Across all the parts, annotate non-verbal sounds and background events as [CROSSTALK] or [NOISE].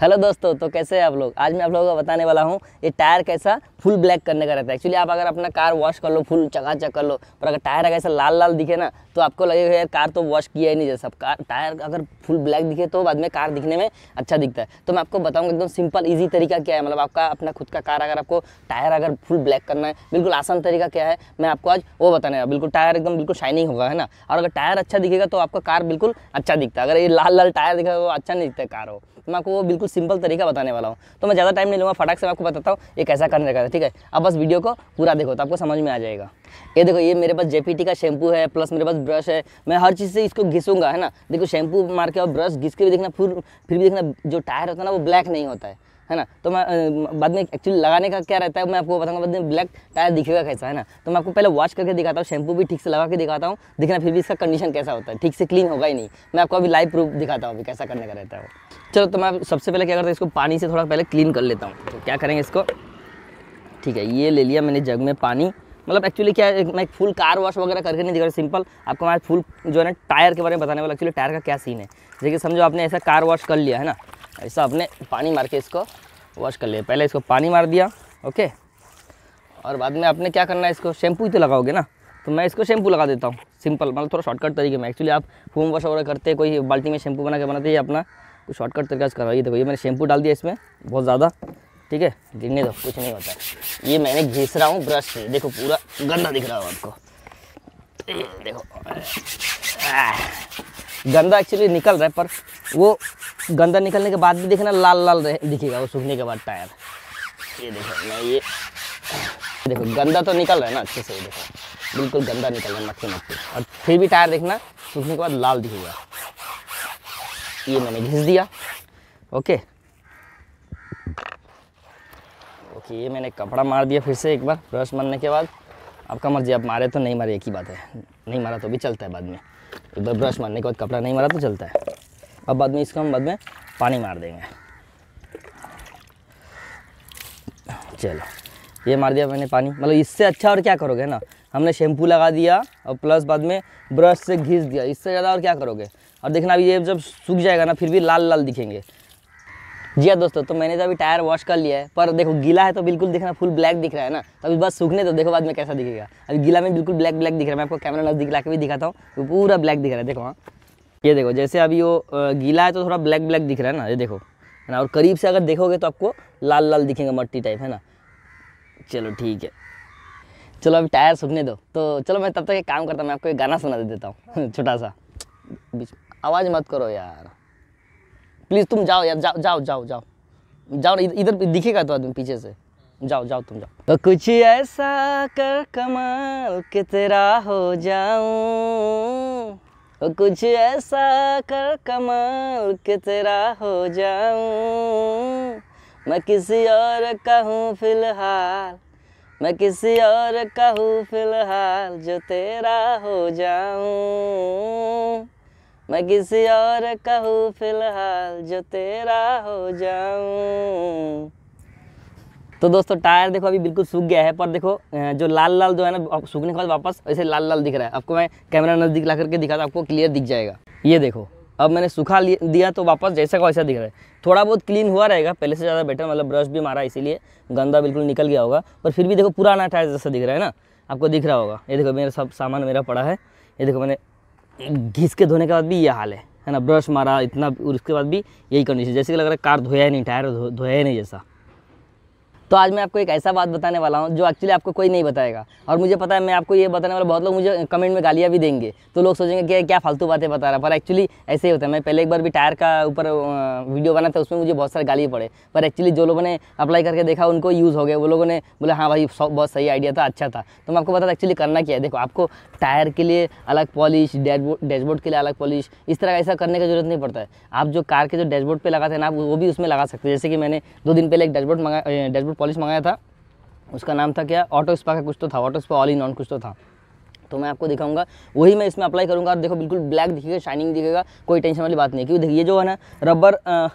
Hello दोस्तों तो कैसे हैं आप लोग? आज मैं आप लोगों को बताने वाला हूँ, ये टायर कैसा फुल ब्लैक करने का रहता है। एक्चुअली आप अगर अपना कार वॉश कर लो फुल चकाचक कर लो, पर अगर टायर अगर ऐसा लाल लाल दिखे ना तो आपको लगेगा यार कार तो वॉश किया ही नहीं जैसा कार, टायर अगर फुल ब्लैक दिखे तो बाद में कार दिखने में अच्छा दिखता है। तो मैं आपको बताऊँगा एकदम सिंपल ईजी तरीका क्या है। मतलब आपका, अपना खुद का कार अगर आपको टायर अगर फुल ब्लैक करना है, बिल्कुल आसान तरीका क्या है, मैं आपको आज वो बताने बिल्कुल टायर एकदम बिल्कुल शाइनिंग होगा, है ना? और अगर टायर अच्छा दिखेगा तो आपका कार बिल्कुल अच्छा दिखता है। अगर ये लाल लाल टायर दिखेगा वो अच्छा नहीं दिखता कार हो। तो मैं आपको वो बिल्कुल सिंपल तरीका बताने वाला हूँ। तो मैं ज़्यादा टाइम नहीं लूँगा, फटाक से मैं आपको बताता हूँ ये कैसा करने का, ठीक है? अब बस वीडियो को पूरा देखो तो आपको समझ में आ जाएगा। ये देखो, ये मेरे पास जेपीटी का शैम्पू है प्लस मेरे पास ब्रश है। मैं हर चीज़ से इसको घिसूँगा, है ना? देखो शैम्पू मार के और ब्रश घिस के भी देखना, फिर फिर भी देखना, जो टायर होता है ना, वो ब्लैक नहीं होता है है ना? तो मैं बाद में एक्चुअली लगाने का क्या रहता है, मैं आपको बताऊँगा, बाद में ब्लैक टायर दिखेगा कैसा, है ना? तो मैं आपको पहले वॉश करके दिखाता हूँ शैम्पू भी ठीक से लगा के दिखाता हूँ, देखना फिर भी इसका कंडीशन कैसा होता है, ठीक से क्लीन होगा ही नहीं। मैं आपको अभी लाइव प्रूफ दिखाता हूँ अभी कैसा करने का रहता है चलो तो मैं सबसे पहले क्या करता हूँ, इसको पानी से थोड़ा पहले क्लीन कर लेता हूँ। तो क्या करेंगे इसको? ठीक है, ये ले लिया मैंने जग में पानी। मतलब एक्चुअली क्या है, मैं फुल कार वॉश वगैरह करके नहीं दिखा रहा सिंपल आपको मैं फुल जो है ना टायर के बारे में बताने वाला एक्चुअली टायर का क्या सीन है? जैसे समझो आपने ऐसा कार वॉश कर लिया, है ना? ऐसा आपने पानी मार के इसको वॉश कर लिया। पहले इसको पानी मार दिया ओके और बाद में आपने क्या करना है, इसको शैम्पू ही तो लगाओगे ना? तो मैं इसको शैम्पू लगा देता हूँ। सिंपल मतलब थोड़ा शॉर्टकट तरीके में। एक्चुअली आप होम वॉश वगैरह करते कोई बाल्टी में शैम्पू बना के बनाते हैं अपना कोई शॉर्टकट तरीका से करवाइए। देखो, ये मैंने शैम्पू डाल दिया इसमें, बहुत ज़्यादा। ठीक है? गिरने दो, कुछ नहीं होता। ये मैंने घिस रहा हूँ ब्रश से। देखो, पूरा गंदा दिख रहा हो आपको। देखो। गंदा एक्चुअली निकल रहा है, पर वो गंदा निकलने के बाद भी देखना लाल लाल दिखेगा, वो सूखने के बाद टायर। ये देखो, मैं ये देखो, गंदा तो निकल रहा है ना, अच्छे से, देखो। बिल्कुल गंदा निकल रहा है मक्खी मक्खी और फिर भी टायर देखना, सूखने के बाद लाल दिखेगा। ये मैंने घिस दिया। ओके? कि ये मैंने कपड़ा मार दिया फिर से एक बार, ब्रश मारने के बाद। आपका मर्ज़ी आप मारे तो नहीं मारे, एक ही बात है। नहीं मारा तो भी चलता है बाद में। एक बार ब्रश मारने के बाद कपड़ा नहीं मारा तो चलता है। अब बाद में इसको हम बाद में पानी मार देंगे। चलो, ये मार दिया मैंने पानी। मतलब इससे अच्छा और क्या करोगे ना? हमने शैम्पू लगा दिया और प्लस बाद में ब्रश से घिस दिया। इससे ज़्यादा और क्या करोगे? और देखना अभी ये जब सूख जाएगा ना, फिर भी लाल लाल दिखेंगे। जी हाँ दोस्तों तो मैंने तो अभी टायर वॉश कर लिया है, पर देखो गीला है तो बिल्कुल दिख रहा है फुल ब्लैक दिख रहा है ना। तो अभी बस सूखने तो देखो बाद में कैसा दिखेगा। अभी गीला में बिल्कुल ब्लैक ब्लैक दिख रहा है, मैं आपको कैमरा नज़दीक ला के भी दिखाता हूँ तो पूरा ब्लैक दिख रहा है, देखो हाँ। ये देखो, जैसे अभी वो गीला है तो थोड़ा ब्लैक ब्लैक दिख रहा है ना, ये देखो। है ना, और करीब से अगर देखोगे तो आपको लाल लाल दिखेंगे मट्टी टाइप है ना। चलो ठीक है। चलो अभी टायर सूखने दो तो चलो मैं तब तक एक काम करता हूँ, मैं आपको एक गाना सुना दे देता हूँ, [LAUGHS] छोटा सा। आवाज़ मत करो यार। प्लीज़ तुम जाओ यार, जाओ जाओ जाओ जाओ। जाओ ना इधर दिखेगा तो आदमी पीछे से। जाओ जाओ तुम जाओ। तो कुछ ऐसा कर कमाल के तेरा हो जाऊँ। तो कुछ ऐसा कर कमाल के तेरा हो जाऊँ। मैं किसी और का हूँ फ़िलहाल। मैं किसी और का हूँ फ़िलहाल जो तेरा हो जाऊँ। मैं किसी और का फ़िलहाल जो तेरा हो जाऊँ। तो दोस्तों, टायर देखो, अभी बिल्कुल सूख गया है, पर देखो जो लाल लाल जो है ना सूखने के बाद वापस ऐसे लाल लाल दिख रहा है। आपको मैं कैमरा नज़दीक ला करके दिखाता आपको क्लियर दिख जाएगा। ये देखो, अब मैंने सूखा दिया तो वापस जैसा का वैसा दिख रहा है। थोड़ा बहुत क्लीन हुआ रहेगा, पहले से ज़्यादा बेटर मतलब ब्रश भी मारा, इसीलिए गंदा बिल्कुल निकल गया होगा। पर फिर भी देखो, पुराना टायर जैसा दिख रहा है ना, आपको दिख रहा होगा। ये देखो, मेरा सब सामान मेरा पड़ा है। ये देखो, मैंने घिस के धोने के बाद भी ये हाल है। है ना, ब्रश मारा, इतना, और उसके बाद भी यही कंडीशन जैसे कि लग रहा है कार धोया ही नहीं, टायर धोया ही नहीं जैसा। तो आज मैं आपको एक ऐसा बात बताने वाला हूँ, जो एक्चुअली आपको कोई नहीं बताएगा। और मुझे पता है, मैं आपको ये बताने वाला, बहुत लोग मुझे कमेंट में गालियाँ भी देंगे। तो लोग सोचेंगे कि क्या फालतू बातें बता रहा पर एक्चुअली ऐसे ही होता है। मैं पहले एक बार भी टायर का ऊपर वीडियो बना था, उसमें मुझे बहुत सारे गाली पड़े। पर एक्चुअली जो लोगों ने अप्लाई करके देखा, उनको यूज़ हो गया। वो लोगों ने बोले हाँ भाई बहुत सही आइडिया था अच्छा था। तो मैं आपको बता एक्चुअली करना क्या है। देखो, आपको टायर के लिए अलग पॉलिश डैशबोर्ड के लिए अलग पॉलिश इस तरह ऐसा करने की ज़रूरत नहीं पड़ता है। आप जो कार के जो डैशबोर्ड पर लगाते हैं ना वो भी उसमें लगा सकते हैं। जैसे कि मैंने दो दिन पहले एक डैशबोर्ड मंगा डैशबोर्ड पॉलिश मंगाया था। उसका नाम था क्या? ऑटो स्पा का कुछ तो था auto spa all in one कुछ तो था। तो मैं आपको दिखाऊँगा। वही मैं इसमें अप्लाई करूँगा। और देखो बिल्कुल ब्लैक दिखेगा शाइनिंग दिखेगा कोई टेंशन वाली बात नहीं क्योंकि देखिए जो है ना रबर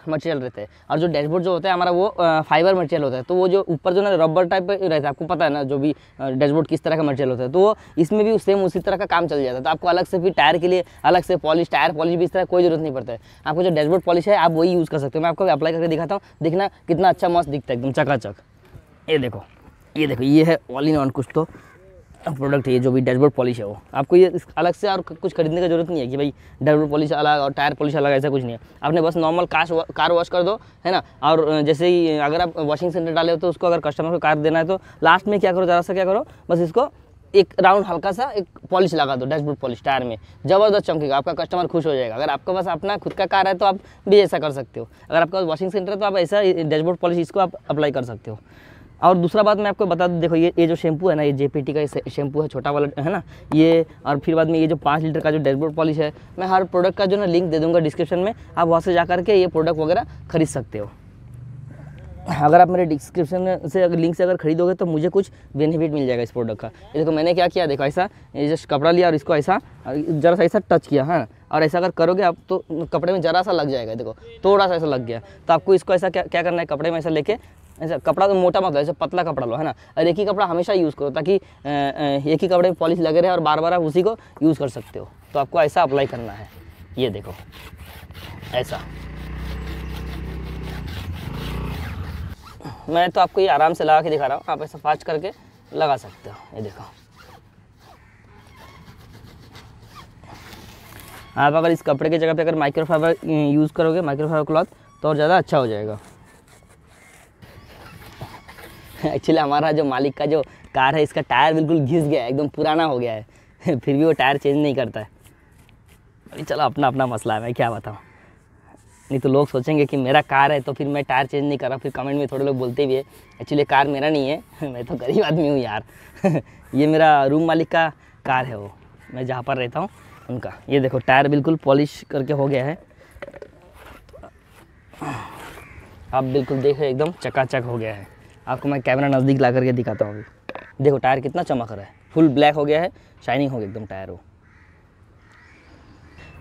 मटेरियल रहते हैं। और जो डैशबोर्ड जो होता है हमारा वो आ, फाइबर मटेरियल होता है। तो वो जो ऊपर जो ना रबर टाइप रहता है। आपको पता है ना जो भी डैशबोर्ड किस तरह का मटेरियल होता है। तो वो इसमें भी सेम उसी तरह का काम चल जाता है। तो आपको अलग से फिर टायर के लिए अलग से पॉलिश टायर पॉलिश भी इस तरह कोई ज़रूरत नहीं पड़ता है। आपको जो डैशबोर्ड पॉलिश है आप वही यूज़ कर सकते हो। मैं आपको अप्लाई करके दिखाता हूँ। देखना कितना अच्छा मस्त दिखता है एकदम चकाचक। ये देखो ये देखो, ये है ऑल इन वन कुछ तो प्रोडक्ट है, ये जो भी डैशबोर्ड पॉलिश है वो। आपको ये अलग से और कुछ खरीदने की ज़रूरत नहीं है कि भाई डैशबोर्ड पॉलिश अलग और टायर पॉलिश अलग, ऐसा कुछ नहीं है। आपने बस नॉर्मल काश कार वॉश कर दो, है ना? और जैसे ही, अगर आप वॉशिंग सेंटर डाले हो तो उसको अगर कस्टमर को कार देना है तो लास्ट में क्या करो, ज़रा सा क्या करो, बस इसको एक राउंड हल्का सा एक पॉलिश लगा दो डैशबोर्ड पॉलिश टायर में। ज़बरदस्त चमकेगा, आपका कस्टमर खुश हो जाएगा। अगर आपके पास अपना खुद का कार है तो आप भी ऐसा कर सकते हो। अगर आपके पास वॉशिंग सेंटर है तो आप ऐसा डैशबोर्ड पॉलिश इसको आप अप्लाई कर सकते हो। और दूसरा बात मैं आपको बता दूँ, देखो ये ये जो शैम्पू है ना, ये जेपीटी का शैम्पू है, छोटा वाला, है ना? ये, और फिर बाद में ये जो पाँच लीटर का जो डैशबोर्ड पॉलिश है, मैं हर प्रोडक्ट का जो ना लिंक दे दूँगा डिस्क्रिप्शन में, आप वहाँ से जा करके ये प्रोडक्ट वगैरह खरीद सकते हो। अगर आप मेरे डिस्क्रिप्शन से अगर लिंक से अगर खरीदोगे तो मुझे कुछ बेनिफिट मिल जाएगा इस प्रोडक्ट का। देखो, मैंने क्या किया, देखो, ऐसा जस्ट कपड़ा लिया और इसको ऐसा, जरा सा ऐसा टच किया हाँ। और ऐसा अगर करोगे आप तो कपड़े में जरा सा लग जाएगा, देखो, थोड़ा सा ऐसा लग गया। तो आपको इसको ऐसा क्या क्या करना है, कपड़े में ऐसा लेके ऐसा कपड़ा तो मोटा मत लो, ऐसे पतला कपड़ा लो, है ना? और एक ही कपड़ा हमेशा यूज़ करो ताकि एक ही कपड़े में पॉलिश लगे रहे और बार बार आप उसी को यूज़ कर सकते हो। तो आपको ऐसा अप्लाई करना है। ये देखो, ऐसा। मैं तो आपको ये आराम से लगा के दिखा रहा हूँ, आप ऐसा फास्ट करके लगा सकते हो। ये देखो। आप अगर इस कपड़े की जगह पे अगर माइक्रोफाइबर यूज़ करोगे माइक्रोफाइबर क्लॉथ तो और ज़्यादा अच्छा हो जाएगा। [LAUGHS] एक्चुअली हमारा जो मालिक का जो कार है, इसका टायर बिल्कुल घिस गया है, एकदम पुराना हो गया है। [LAUGHS] फिर भी वो टायर चेंज नहीं करता है। अभी चलो अपना अपना मसला है, मैं क्या बताऊँ? नहीं तो लोग सोचेंगे कि मेरा कार है तो फिर मैं टायर चेंज नहीं कर रहा फिर कमेंट में थोड़े लोग बोलते भी है एक्चुअली कार मेरा नहीं है। [LAUGHS] मैं तो गरीब आदमी हूँ यार। ये मेरा रूम मालिक का कार है वो। मैं जहाँ पर रहता हूँ, उनका। ये देखो, टायर बिल्कुल पॉलिश करके हो गया है। आप बिल्कुल देखो, एकदम चकाचक हो गया है। आपको मैं कैमरा नज़दीक ला करके दिखाता हूँ अभी। देखो टायर कितना चमक रहा है। फुल ब्लैक हो गया है शाइनिंग हो गया एकदम टायर वो।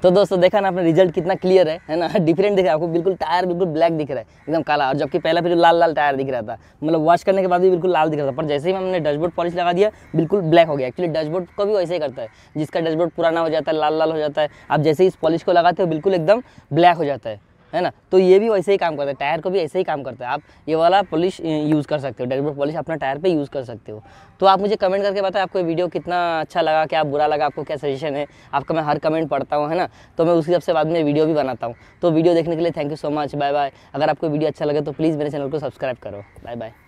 तो दोस्तों, देखा ना अपना रिज़ल्ट कितना क्लियर है है ना? [LAUGHS] डिफरेंट दिख रहा है, आपको बिल्कुल टायर बिल्कुल ब्लैक दिख रहा है, एकदम काला। और जबकि पहला फिर लाल लाल टायर दिख रहा था। मतलब वॉश करने के बाद भी बिल्कुल लाल दिख रहा था, पर जैसे ही हमने डैशबोर्ड पॉलिश लगा दिया, बिल्कुल ब्लैक हो गया। एक्चुअली डैशबोर्ड को भी वैसे ही करता है, जिसका डैशबोर्ड पुराना हो जाता है लाल लाल हो जाता है। आप जैसे ही इस पॉलिश को लगाते हो, बिल्कुल एकदम ब्लैक हो जाता है। है ना? तो ये भी वैसे ही काम करता है। टायर को भी ऐसे ही काम करता है। आप ये वाला पॉलिश यूज़ कर सकते हो। डैशबोर्ड पॉलिश अपना टायर पे यूज़ कर सकते हो। तो आप मुझे कमेंट करके बताएँ, आपको वीडियो कितना अच्छा लगा, क्या बुरा लगा, आपको क्या सजेशन है? आपका मैं हर कमेंट पढ़ता हूँ, है ना? तो मैं उसी हिसाब से बाद में वीडियो भी बनाता हूँ। तो वीडियो देखने के लिए thank you so much bye bye अगर आपको वीडियो अच्छा लगे तो प्लीज़ मेरे चैनल को सब्सक्राइब करो। Bye bye